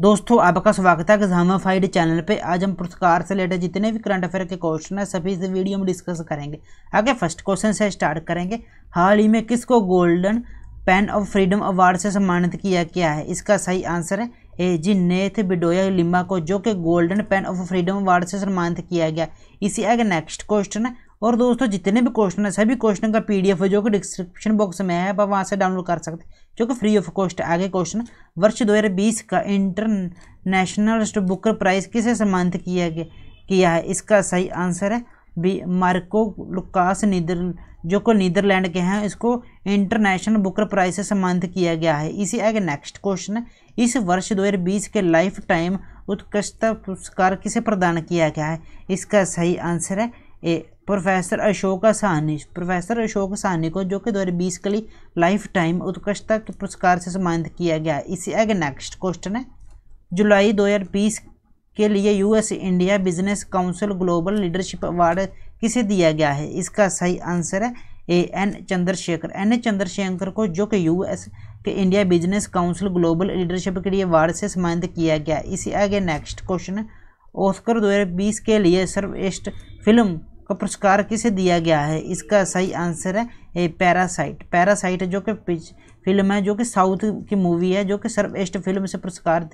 दोस्तों, आपका स्वागत है एग्जामाफाइड चैनल पे। आज हम पुरस्कार से रिलेटेड जितने भी करंट अफेयर के क्वेश्चन है, सभी इस वीडियो में डिस्कस करेंगे। आगे फ़र्स्ट क्वेश्चन से स्टार्ट करेंगे। हाल ही में किसको golden pen of freedom award से सम्मानित किया गया है? इसका सही आंसर है ए जी नेथ बिडोया लिम्बा को, जो कि golden pen of freedom award से सम्मानित किया गया। इसी आगे नेक्स्ट क्वेश्चन है। और दोस्तों, जितने भी क्वेश्चन है, सभी क्वेश्चन का पीडीएफ है जो कि डिस्क्रिप्शन बॉक्स में है, आप वहाँ से डाउनलोड कर सकते हैं। जो कि फ्री ऑफ़ कॉस्ट आगे क्वेश्चन वर्ष 2020 का इंटरनेशनल बुकर प्राइज किसे सम्मानित किया गया, किया है? इसका सही आंसर है बी, मार्को लुकास नीदर, जो को नीदरलैंड के हैं, इसको इंटरनेशनल बुकर प्राइज से सम्मानित किया गया है। इसी आगे नेक्स्ट क्वेश्चन है। इस वर्ष 2020 के लाइफ टाइम उत्कृष्टता पुरस्कार किसे प्रदान किया गया है? इसका सही आंसर है प्रोफेसर अशोक साहनी प्रोफेसर अशोक साहनी को जो कि दो हज़ार बीस के लिए लाइफ टाइम उत्कृष्टता के पुरस्कार से सम्मानित किया गया। इसी आगे नेक्स्ट क्वेश्चन है। जुलाई 2020 के लिए US India business council global leadership award किसे दिया गया है? इसका सही आंसर है A N Chandrasekhar. N Chandrasekhar को जो कि यूएस के India business council global leadership के लिए अवार्ड से सम्मानित किया गया। इसी आगे नेक्स्ट क्वेश्चन है। ऑस्कर 2020 के लिए सर्वश्रेष्ठ फ़िल्म का पुरस्कार किसे दिया गया है? इसका सही आंसर है, ए, पैरासाइट। पैरासाइट जो कि फ़िल्म है, जो कि साउथ की मूवी है, जो कि सर्वश्रेष्ठ फ़िल्म से पुरस्कार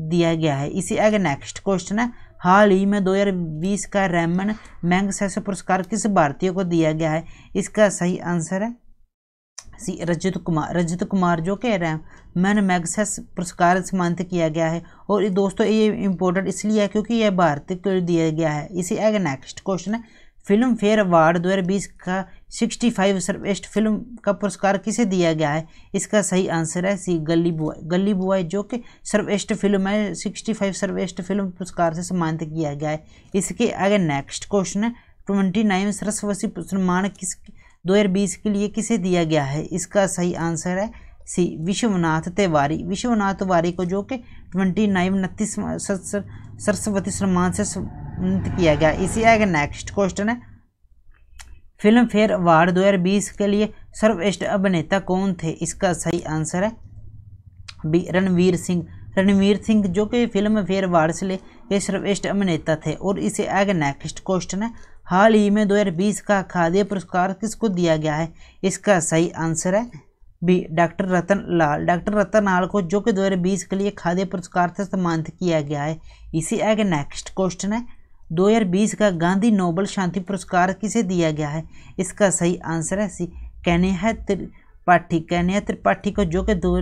दिया गया है। इसी आगे नेक्स्ट क्वेश्चन है, हाल ही में 2020 का रैमन मैंगसेस पुरस्कार किस भारतीय को दिया गया है? इसका सही आंसर है, सी, रजत कुमार। रजत कुमार जो कि मैन मैगसेस पुरस्कार सम्मानित किया गया है। और दोस्तों, ये इम्पोर्टेंट इसलिए है क्योंकि यह भारतीय को दिया गया है। इसी आगे नेक्स्ट क्वेश्चन है फ़िल्म फेयर अवार्ड 2020 का 65 सर्वश्रेष्ठ फ़िल्म का पुरस्कार किसे दिया गया है? इसका सही आंसर है सी गली बुआई। गली बुआई, जो कि सर्वश्रेष्ठ फ़िल्म है। 65 सर्वश्रेष्ठ फ़िल्म पुरस्कार से सम्मानित किया गया है। इसके आगे नेक्स्ट क्वेश्चन है, ट्वेंटी नाइन सरस्वती सम्मान किस 2020 के लिए किसे दिया गया है? इसका सही आंसर है सी, विश्वनाथ तिवारी। विश्वनाथ तिवारी को जो कि ट्वेंटी नाइन, उनतीस सरस्वती सम्मान से किया गया। इसी आगे नेक्स्ट क्वेश्चन है। फ़िल्म फेयर अवार्ड 2020 के लिए सर्वश्रेष्ठ अभिनेता कौन थे? इसका सही आंसर है बी, रणवीर सिंह। रणवीर सिंह जो कि फ़िल्म फेयर अवार्ड से लिए सर्वश्रेष्ठ अभिनेता थे। और इसे आगे नेक्स्ट क्वेश्चन है। हाल ही में 2020 का खाद्य पुरस्कार किसको दिया गया है? इसका सही आंसर है B doctor Ratan Lal. Doctor Ratan Lal को जो कि 2020 के लिए खाद्य पुरस्कार से सम्मानित किया गया है। इसी आगे नेक्स्ट क्वेश्चन है। 2020 का गांधी नोबल शांति पुरस्कार किसे दिया गया है? इसका सही आंसर है सी कैनेहा त्रिपाठी। कैनेहा त्रिपाठी को जो कि दो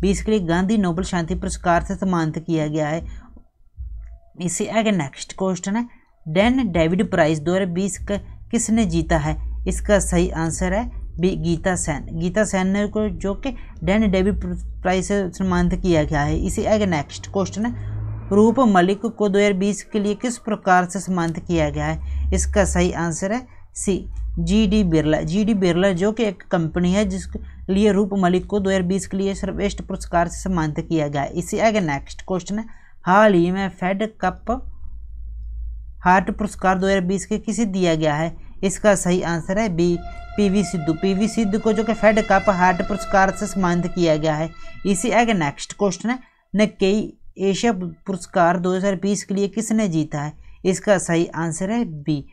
बीस के लिए गांधी नोबल शांति पुरस्कार से सम्मानित किया गया है। इसी आगे नेक्स्ट क्वेश्चन है। डैन डेविड प्राइज 2020 का किसने जीता है? इसका सही आंसर है बी, गीता सैन। गीता सैन ने को जो कि डैन डेविड प्राइज से सम्मानित किया गया है। इसी आगे नेक्स्ट क्वेश्चन है। रूप मलिक को 2020 के लिए किस प्रकार से सम्मानित किया गया है? इसका सही आंसर है C, G D Birla. G D Birla जो कि एक कंपनी है जिसके लिए रूप मलिक को 2020 के लिए सर्वश्रेष्ठ पुरस्कार से सम्मानित किया गया है। इसी आगे नेक्स्ट क्वेश्चन है। हाल ही में फेड कप हार्ट पुरस्कार 2020 के किसे दिया गया है? इसका सही आंसर है B P V Sidhu. P V Sidhu को जो कि फेड कप हार्ट पुरस्कार से सम्मानित किया गया है। इसी आगे नेक्स्ट क्वेश्चन है। ने कई एशिया पुरस्कार 2020 के लिए किसने जीता है? इसका सही आंसर है बी।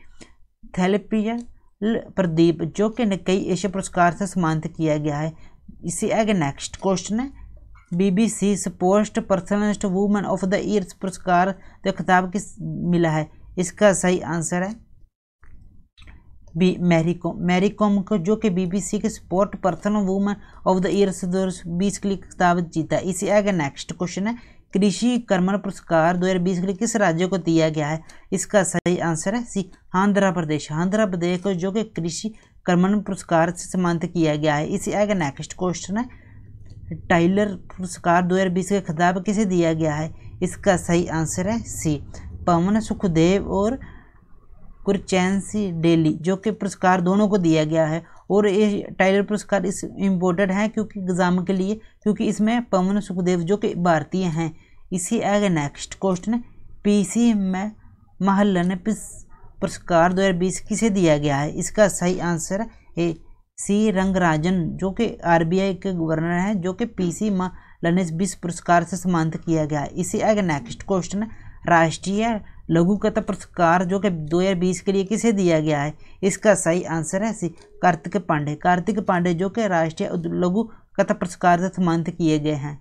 थेलेपिया प्रदीप, जो कि कई एशिया पुरस्कार से सम्मानित किया गया है। इसी आगे नेक्स्ट क्वेश्चन है। BBC sports personality women of the year पुरस्कार का खिताब किस मिला है? इसका सही आंसर है B. Mary Kom Mary Kom को, जो कि बीबीसी के sport person women of the year दो हज़ार बीस के लिए खिताब जीता इसी आगे नेक्स्ट क्वेश्चन है। कृषि कर्मण पुरस्कार 2020 के लिए किस राज्य को दिया गया है? इसका सही आंसर है सी, आंध्र प्रदेश। आंध्र प्रदेश को जो कि कृषि कर्मण पुरस्कार से सम्मानित किया गया है। इसी आगे नेक्स्ट क्वेश्चन है। टाइलर पुरस्कार 2020 के खिताब किसे दिया गया है? इसका सही आंसर है सी, पवन सुखदेव और कुरचैंसी डेली, जो कि पुरस्कार दोनों को दिया गया है। और ये टाइलर पुरस्कार इस इम्पोर्टेंट है क्योंकि एग्ज़ाम के लिए, क्योंकि इसमें पवन सुखदेव जो कि भारतीय हैं। इसी आगे नेक्स्ट क्वेश्चन पी सी में महल्लन पुरस्कार 2020 किसे दिया गया है? इसका सही आंसर है सी रंगराजन, जो कि आरबीआई के गवर्नर हैं, जो कि पी सी लनेस बीस पुरस्कार से सम्मानित किया गया है। इसी आगे नेक्स्ट क्वेश्चन राष्ट्रीय लघु कथा पुरस्कार, जो कि 2020 के लिए किसे दिया गया है? इसका सही आंसर है सी कार्तिक पांडे। कार्तिक पांडे, जो कि राष्ट्रीय लघु कथा पुरस्कार से सम्मानित किए गए हैं।